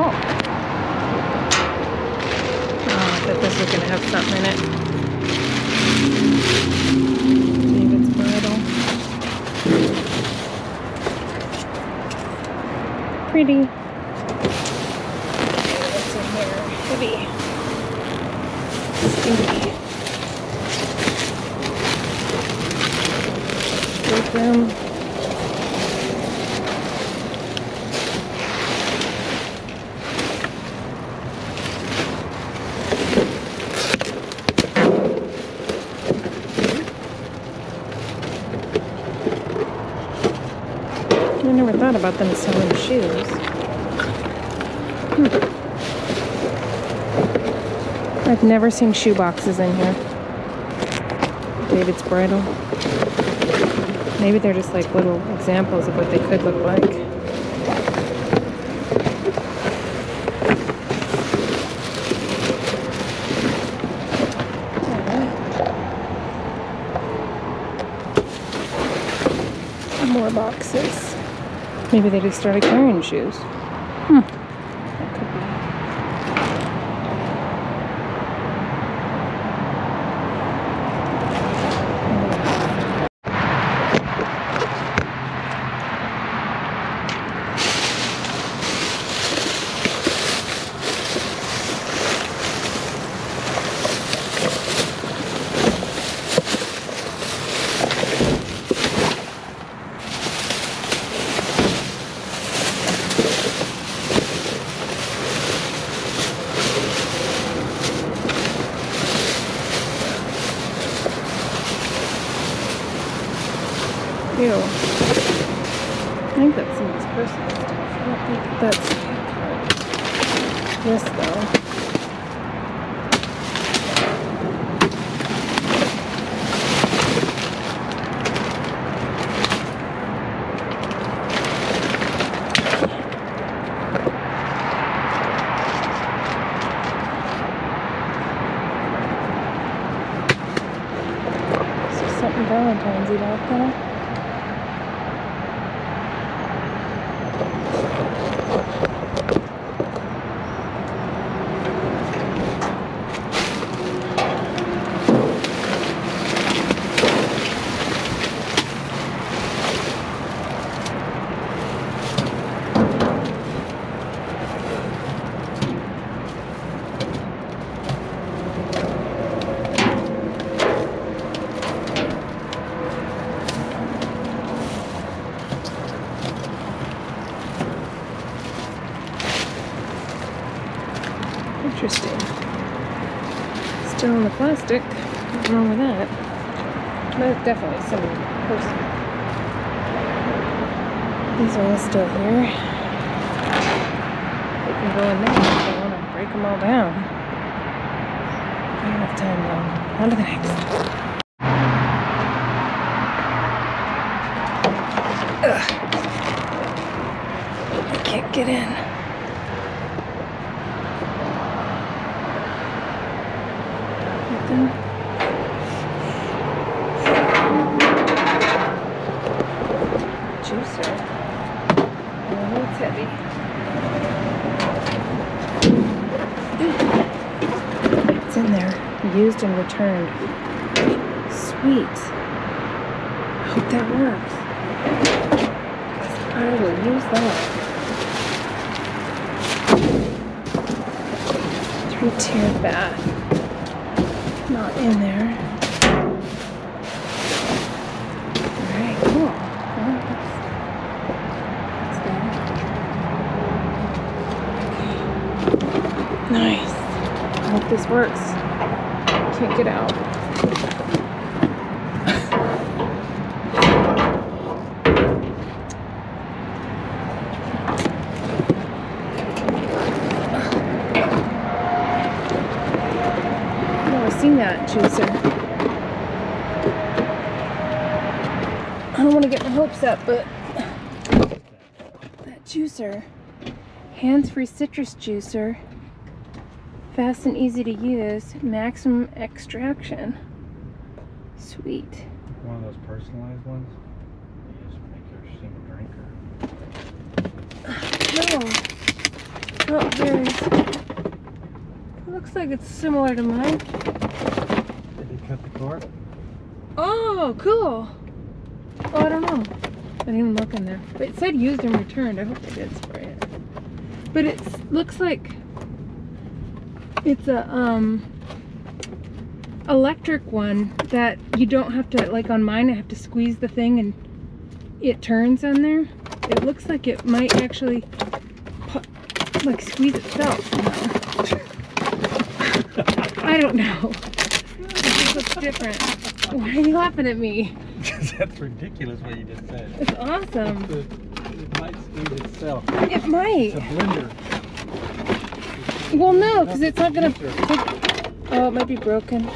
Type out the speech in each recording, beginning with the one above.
Oh. Oh, I thought this was gonna have something in it. David's. Pretty. Okay, what's in here? Heavy. Stinky. Break room. Thought about them selling shoes. Hmm. I've never seen shoe boxes in here. David's Bridal. Maybe they're just like little examples of what they could look like. More boxes. Maybe they just started carrying shoes. Hmm. That could be. Ew. I think that's some of his personal stuff. I don't think that's this though. Is there something Valentine's about there? Interesting. Still in the plastic. What's wrong with that. But definitely some person. These are all still here. They can go in there if they want to break them all down. I don't enough time though. On to the next. Ugh. I can't get in. Nothing. Juicer. Oh, it's heavy. It's in there. Used and returned. Sweet. Hope that works. I will use that. Three tier bath. Not in there. Alright, cool. Well, that's, that's. Nice. I hope this works. Can't get out. Seen that juicer. I don't want to get my hopes up, but that juicer, hands-free citrus juicer, fast and easy to use, maximum extraction. Sweet. One of those personalized ones. You just make your single drinker. No. Oh, there it is. It looks like it's similar to mine. Did they cut the cord? Oh, cool. Oh, I don't know. I didn't even look in there. But it said used and returned. I hope they did spray it. But it looks like it's a um electric one that you don't have to like on mine I have to squeeze the thing and it turns on there. It looks like it might actually like squeeze itself. I don't know. It looks different. Why are you laughing at me? That's ridiculous what you just said. It's awesome. It might squeeze itself. It It's a blender. Well, no, because it's not gonna. Oh, it might be broken.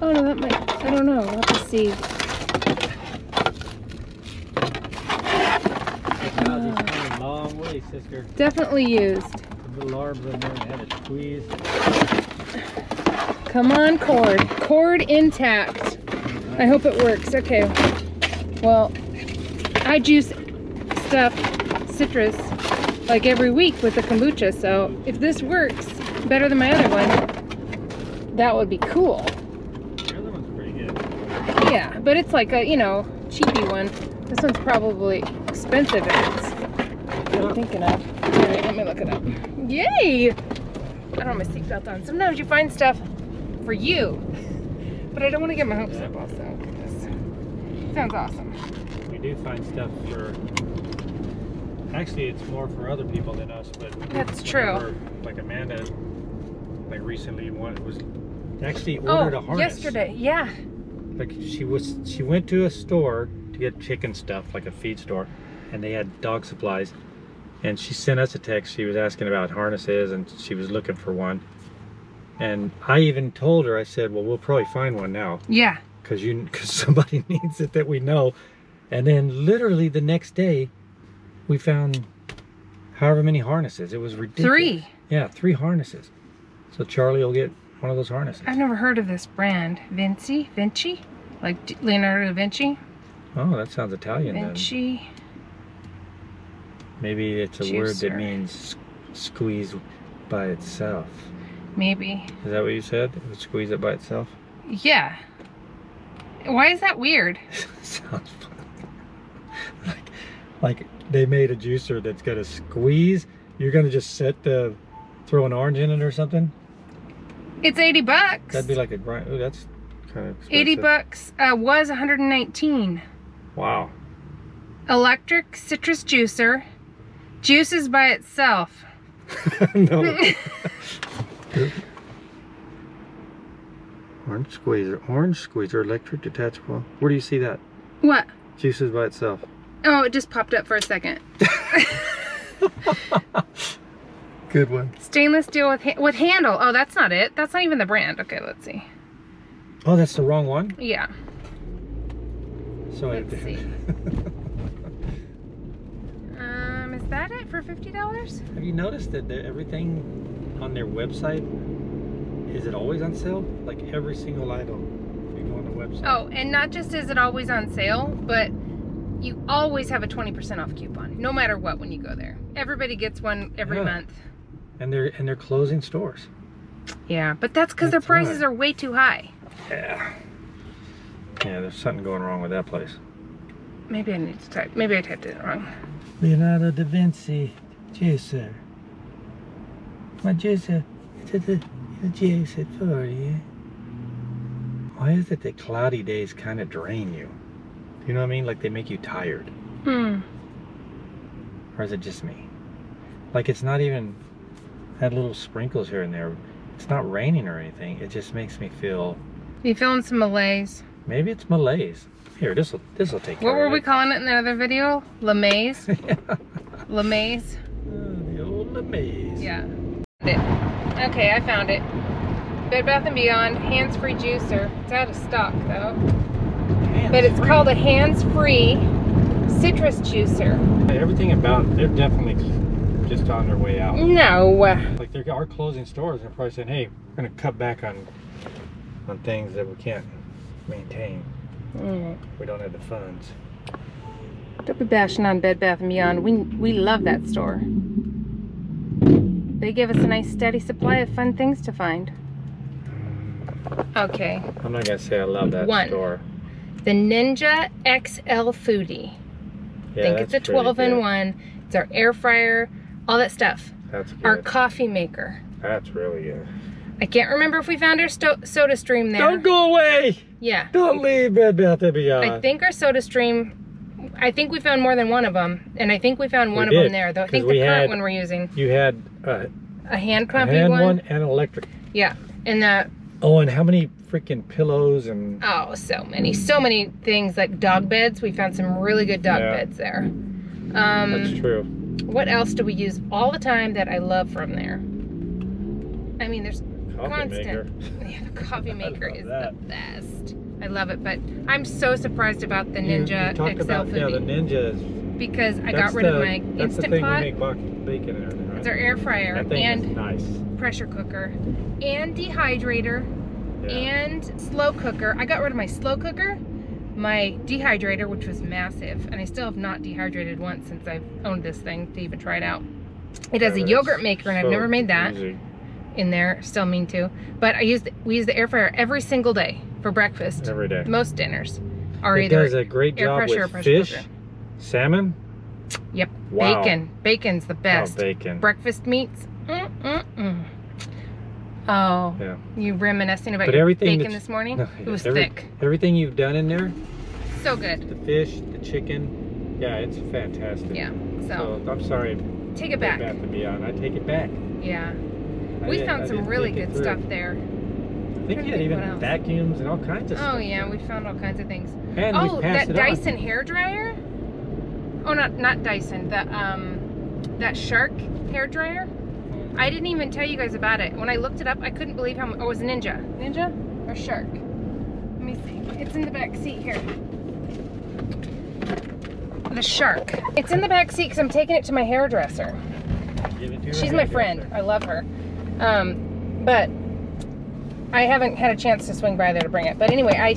Oh no, that might. I don't know. We'll have to see. A long way, sister. Definitely used. Little arms in there and had it squeezed. Come on, cord. Cord intact. I hope it works. Okay. Well, I juice stuff, citrus, like every week with the kombucha. So if this works better than my other one, that would be cool. The other one's pretty good. Yeah, but it's like a, you know, cheapy one. This one's probably expensive if it's what I'm thinking of. Let me look it up. Yay! I don't have my seatbelt on. Sometimes you find stuff for you. But I don't want to get my hopes up also. This sounds awesome. We do find stuff for. Actually, it's more for other people than us, but That's true. Like Amanda, like recently, one was actually Oh, ordered a oh, harness. yesterday. Yeah. Like she was, she went to a store to get chicken stuff, like a feed store, and they had dog supplies. And she sent us a text. She was asking about harnesses, and she was looking for one. And I even told her, I said, "Well, we'll probably find one now." Yeah. because you because somebody needs it that we know and then literally the next day we found however many harnesses it was ridiculous Three. yeah three harnesses so charlie will get one of those harnesses I've never heard of this brand. Vinci? Vinci? Like Leonardo da Vinci? oh that sounds italian then Vinci. Maybe it's a word that Juicer. means squeeze by itself Maybe. is that what you said it would squeeze it by itself Yeah. Why is that weird? sounds fun like like they made a juicer that's gonna squeeze you're gonna just set the throw an orange in it or something It's 80 bucks. That'd be like a grind. Oh, that's kind of 80 bucks uh, was 119. Wow. Electric citrus juicer. Juices by itself. no. orange squeezer. Orange squeezer, electric detachable. Where do you see that? What? Juices by itself. Oh, it just popped up for a second. Good one. Stainless steel with ha- with handle. Oh, that's not it. That's not even the brand. Okay, let's see. Oh, that's the wrong one. Yeah. So I- Let's see. Is that it for fifty dollars? Have you noticed that everything on their website is it always on sale? Like every single item. If you go on the website. Oh, and not just is it always on sale, but you always have a twenty percent off coupon, no matter what, when you go there. Everybody gets one every Yeah. month. And they're and they're closing stores. Yeah, but that's because their prices right. are way too high. Yeah. Yeah, there's something going wrong with that place. Maybe I need to type. Maybe I typed it wrong. Leonardo da Vinci juicer. My juicer to the, it for you. Why is it that cloudy days kind of drain you? You know what I mean? Like they make you tired. Hmm. Or is it just me? Like it's not even had little sprinkles here and there. It's not raining or anything. It just makes me feel You feeling some malaise? Maybe it's malaise. Here, this will this will take care What were of we it. calling it in the other video? Lamaze? yeah. Lamaze? Oh, the old amaze. Yeah. Okay, I found it. Bed Bath & Beyond hands-free juicer. It's out of stock though. But it's Hands-free. called a hands-free citrus juicer. Everything about they're definitely just on their way out. No. Like they are closing stores, they're probably saying, "Hey, we're gonna cut back on on things that we can't maintain. Mm. We don't have the funds." Don't be bashing on Bed Bath & Beyond. We we love that store. they give us a nice steady supply of fun things to find. Okay, I'm not gonna say I love that One. store. the Ninja XL Foodi. Yeah, I think it's a 12 in good. 1. It's our air fryer, all that stuff. That's good. Our coffee maker. That's really good. I can't remember if we found our SodaStream there. Don't go away! Yeah. Don't leave Bed Bath Beyond. I think our SodaStream I think we found more than one of them, and I think we found We one of them there. Though I think the current had- one we're using, you had uh, a hand a hand one. one and an electric. Yeah, and the Oh, and how many freaking pillows and oh, so many, so many things like dog beds. We found some really good dog Yeah. beds there. that's Um, true. what else do we use all the time that I love from there? I mean, there's Coffee constant. maker. Yeah, the coffee maker is that. the best. I love it, but I'm so surprised about the You- you Ninja talked XL about, Yeah, the Ninja is. because I got rid the, of my That's the thing pot. we make bacon and everything, right? It's our air fryer and nice. pressure cooker and dehydrator Yeah. and slow cooker. I got rid of my slow cooker, my dehydrator, which was massive, and I still have not dehydrated once since I've owned this thing to even try it out. It has Yeah, a yogurt maker, and I've never made that easy. In there. Still mean to, but I use the, we use the air fryer every single day for breakfast. every day. Most dinners are It either does a great air job pressure with pressure fish, cooker. salmon. Yep, Wow. bacon. Bacon's the oh, best. Oh, bacon. Breakfast meats. Mm-mm-mm. Oh, Yeah. you reminiscing about But everything bacon this morning? No, It was every- thick. Everything you've done in there, So good. the fish, the chicken, yeah, it's fantastic. Yeah. So So I'm sorry, take it back. Bath and Beyond. I take it back. Yeah. We found some really good stuff there. I think you had even vacuums and all kinds of stuff. Oh yeah, we found all kinds of things. And oh, that. Dyson hair dryer. Oh, not not Dyson. The um, that Shark hair dryer. I didn't even tell you guys about it. When I looked it up, I couldn't believe how. Oh, it was Ninja. Ninja or Shark? Let me see. It's in the back seat here. The Shark. It's in the back seat because I'm taking it to my hairdresser. Give it to She's my friend. I love her. Um, but I haven't had a chance to swing by there to bring it. But anyway, I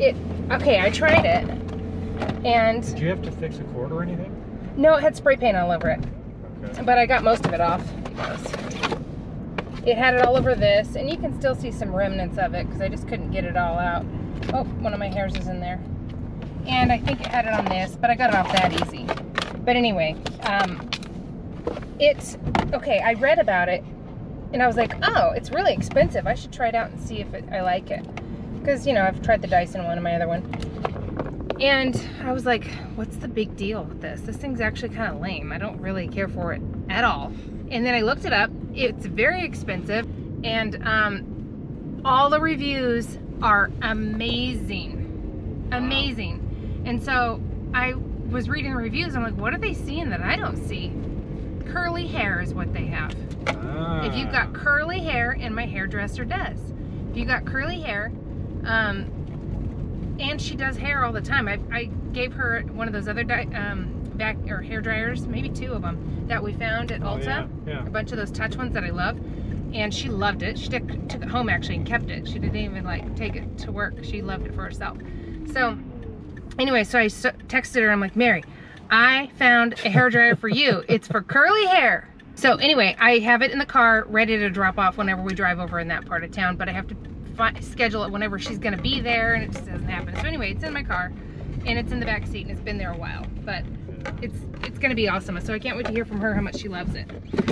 it okay. I tried it, and Did you have to fix a cord or anything? no, it had spray paint all over it. Okay. But I got most of it off. It had it all over this, and you can still see some remnants of it because I just couldn't get it all out. Oh, one of my hairs is in there. And I think it had it on this, but I got it off that easy. But anyway, um, it's okay. I read about it, and I was like, oh, it's really expensive. I should try it out and see if it, I like it. Because you know, I've tried the Dyson one and my other one. And I was like, what's the big deal with this? This thing's actually kind of lame. I don't really care for it at all. And then I looked it up. It's very expensive. And um, all the reviews are amazing. Amazing. And so I was reading reviews. I'm like, what are they seeing that I don't see? Curly hair is what they have. Ah. If you've got curly hair, and my hairdresser does. If you got curly hair, um, and she does hair all the time. I, I gave her one of those other um, back or hair dryers, maybe two of them that we found at Oh, Ulta. yeah, yeah. A bunch of those touch ones that I love, and she loved it. She took, took it home actually and kept it. She didn't even like take it to work. She loved it for herself. So anyway, so I texted her. I'm like, Mary, I found a hair dryer for you. It's for curly hair. So anyway, I have it in the car ready to drop off whenever we drive over in that part of town, but I have to schedule it whenever she's gonna be there and it just doesn't happen. So anyway, it's in my car and it's in the back seat and it's been there a while, but it's it's gonna be awesome. So I can't wait to hear from her how much she loves it.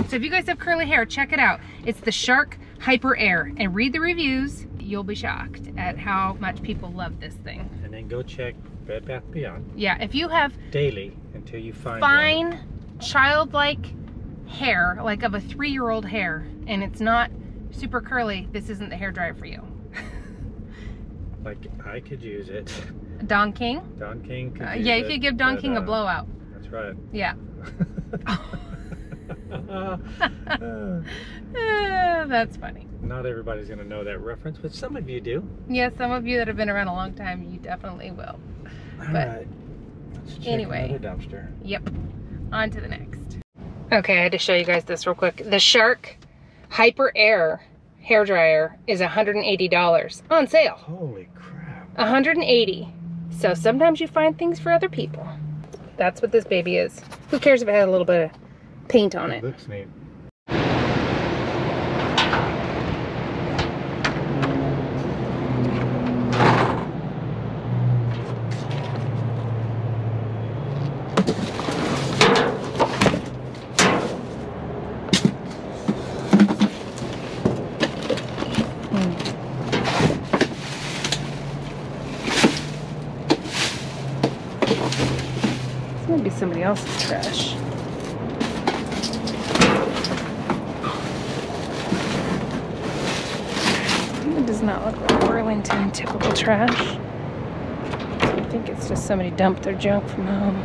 So if you guys have curly hair, check it out. It's the Shark HyperAIR and read the reviews. You'll be shocked at how much people love this thing. And then go check Bed Bath Beyond Yeah, if you have daily until you find one. fine, childlike hair, like of a three-year-old hair, and it's not super curly, this isn't the hair dryer for you. Like I could use it. Don King? Don King could Uh, yeah, you it, could give Don but, King a uh, blowout. That's right. Yeah. Uh, that's funny. Not everybody's gonna know that reference, but some of you do. Yeah, some of you that have been around a long time, you definitely will. All But- right. Anyway. dumpster. Yep. On to the next. Okay, I had to show you guys this real quick. The Shark HyperAIR hair dryer is $180 on sale. Holy crap! 180. So sometimes you find things for other people. That's what this baby is. Who cares if it had a little bit of paint on it? Looks neat. Somebody else's trash. It does not look like Burlington typical trash. I think it's just somebody dumped their junk from home.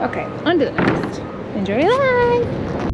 Okay, on to the next. Enjoy your life!